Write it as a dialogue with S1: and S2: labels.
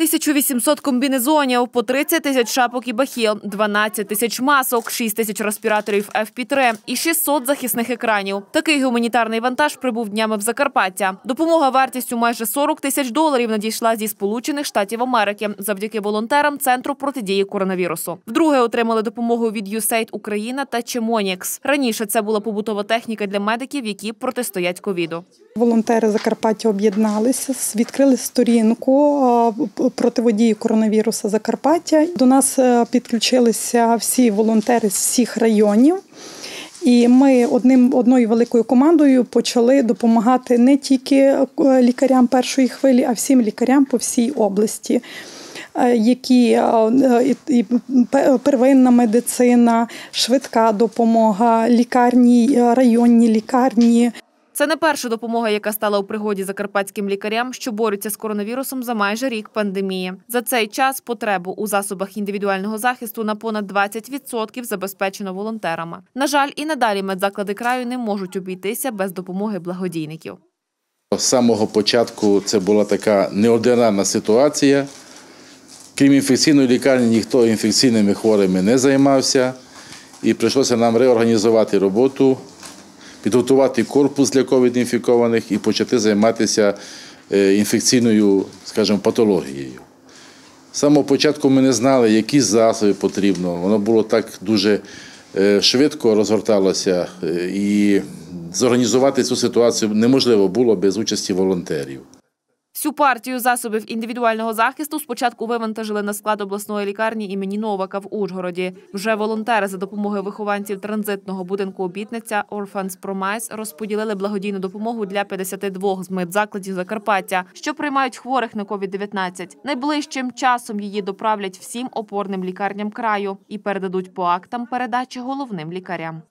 S1: 1800 комбінезонів, по 30 тисяч шапок і бахіл, 12 тисяч масок, 6 тисяч респіраторів FP3 і 600 захисних екранів. Такий гуманітарний вантаж прибув днями в Закарпаття. Допомога вартістю майже 40 тисяч доларів надійшла зі Сполучених Штатів Америки завдяки волонтерам Центру протидії коронавірусу. Вдруге отримали допомогу від USAID Україна та Чемонікс. Раніше це була побутова техніка для медиків, які протистоять ковіду.
S2: Волонтери Закарпаття об'єдналися, відкрили сторінку противодії коронавіруса Закарпаття. До нас е, підключилися всі волонтери з всіх районів. І ми одним одною великою командою почали допомагати не тільки е, лікарям першої хвилі, а всім лікарям по всій області. е, Які первинна медицина, швидка допомога, лікарні, районні лікарні,
S1: Це не перша допомога, яка стала у пригоді закарпатським лікарям, що борються з коронавірусом за майже рік пандемії. За цей час потребу у засобах індивідуального захисту на понад 20% забезпечено волонтерами. На жаль, і надалі медзаклади краю не можуть обійтися без допомоги благодійників.
S3: З самого початку це була така неординарна ситуація. Крім інфекційної лікарні, ніхто інфекційними хворими не займався. І прийшлося нам реорганізувати роботу, підготувати корпус для ковід-інфікованих і почати займатися е, інфекційною, скажімо, патологією. З самого початку ми не знали, які засоби потрібно. Воно було так дуже е, швидко розгорталося, е, і зорганізувати цю ситуацію неможливо було без участі волонтерів.
S1: Всю партію засобів індивідуального захисту спочатку вивантажили на склад обласної лікарні імені Новака в Ужгороді. Вже волонтери за допомогою вихованців транзитного будинку обітниця Orphans Promise розподілили благодійну допомогу для 52 з медзакладів Закарпаття, що приймають хворих на COVID-19. Найближчим часом її доправлять всім опорним лікарням краю і передадуть по актам передачі головним лікарям.